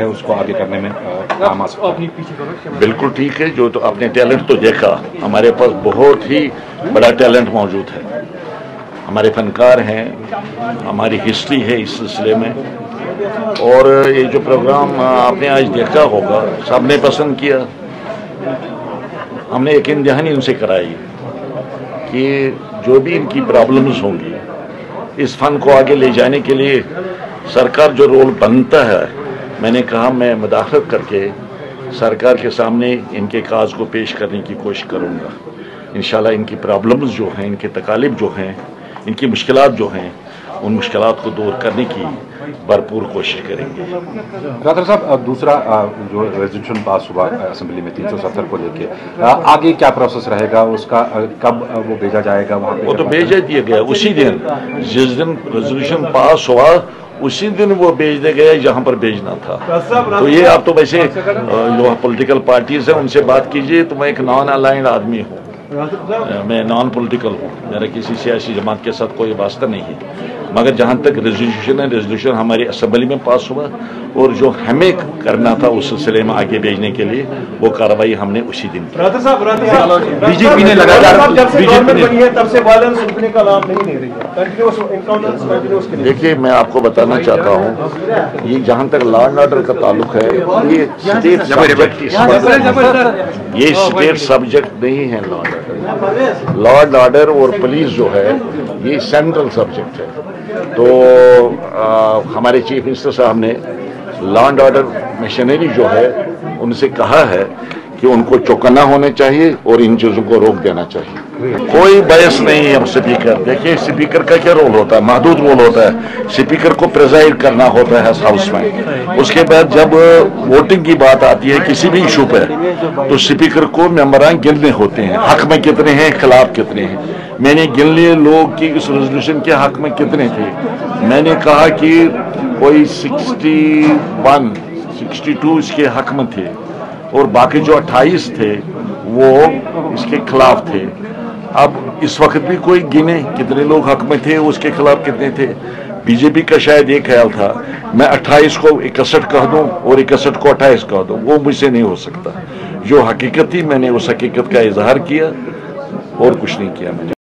है उसको आगे करने में। काम आ सकता है। बिल्कुल ठीक है जो तो आपने टैलेंट तो देखा हमारे पास बहुत ही बड़ा टैलेंट मौजूद है। हमारे फनकार हैं हमारी हिस्ट्री है इस सिलसिले में। और ये जो प्रोग्राम आपने आज देखा होगा सबने पसंद किया। हमने एक दहानी उनसे कराई कि जो भी इनकी प्रॉब्लम्स होंगी इस फन को आगे ले जाने के लिए सरकार जो रोल बनता है मैंने कहा मैं मुदाखलत करके सरकार के सामने इनके काज को पेश करने की कोशिश करूँगा। इन इनकी प्रॉब्लम्स जो हैं इनके तकालीब जो हैं इनकी मुश्किल जो हैं उन मुश्किल को दूर करने की भरपूर कोशिश करेंगे। राठौर साहब दूसरा जो रेजोल्यूशन पास हुआ अ, असेंबली में 370 को लेके आगे क्या प्रोसेस रहेगा? उसका कब वो भेजा जाएगा वहाँ वो तो भेजा दिया गया। उसी दिन जिस दिन रेजोल्यूशन पास हुआ उसी दिन वो भेज दे गया जहाँ पर भेजना था। तो ये आप तो वैसे जो पॉलिटिकल पार्टीज़ है उनसे बात कीजिए तो मैं एक नॉन अलाइंड आदमी हूँ। मैं नॉन पॉलिटिकल हूँ। मेरा किसी सियासी जमात के साथ कोई वास्ता नहीं है। मगर जहाँ तक रेजोल्यूशन है रेजोल्यूशन हमारी असम्बली में पास हुआ और जो हमें करना था उस सिलसिले में आगे भेजने के लिए वो कार्रवाई हमने उसी दिन बीजेपी ने लगातार- राठौर साहब, जब से बीजेपी ने- तब से वायलेंस रुकने का नाम नहीं ले रही है। कंटिन्यूस इनकाउंटर्स कंटिन्यूस के लिए देखिए मैं आपको बताना चाहता हूँ ये जहाँ तक लॉ एंड ऑर्डर का ताल्लुक है ये स्टेट सब्जेक्ट ये स्टेट सब्जेक्ट नहीं है law and order law and order और पुलिस जो है ये सेंट्रल सब्जेक्ट है। तो आ, हमारे चीफ मिनिस्टर साहब ने लॉ एंड ऑर्डर मिशनरी जो है उनसे कहा है कि उनको चौकन्ना होने चाहिए और इन चीज़ों को रोक देना चाहिए। कोई बयस नहीं है स्पीकर देखिए स्पीकर का क्या रोल होता है? महदूद रोल होता है। स्पीकर को प्रेजाइड करना होता है हाउस में। उसके बाद जब वोटिंग की बात आती है किसी भी इशू पर तो स्पीकर को मेम्बरान गिनने होते हैं? हक में कितने हैं? खिलाफ कितने हैं? मैंने गिन लिए लोग कि इस रेजोल्यूशन के हक में कितने थे? मैंने कहा कि कोई 61 62 इसके हक में थे और बाकी जो 28 थे, वो इसके खिलाफ थे। अब इस वक्त भी कोई गिने कितने लोग हक में थे, उसके खिलाफ कितने थे? बीजेपी का शायद ये ख्याल था, मैं 28 को इकसठ कह दूँ और इकसठ को 28 कह दूँ, वो मुझसे नहीं हो सकता। जो हकीकत थी मैंने उस हकीकत का इजहार किया और कुछ नहीं किया मैंने।